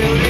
feel.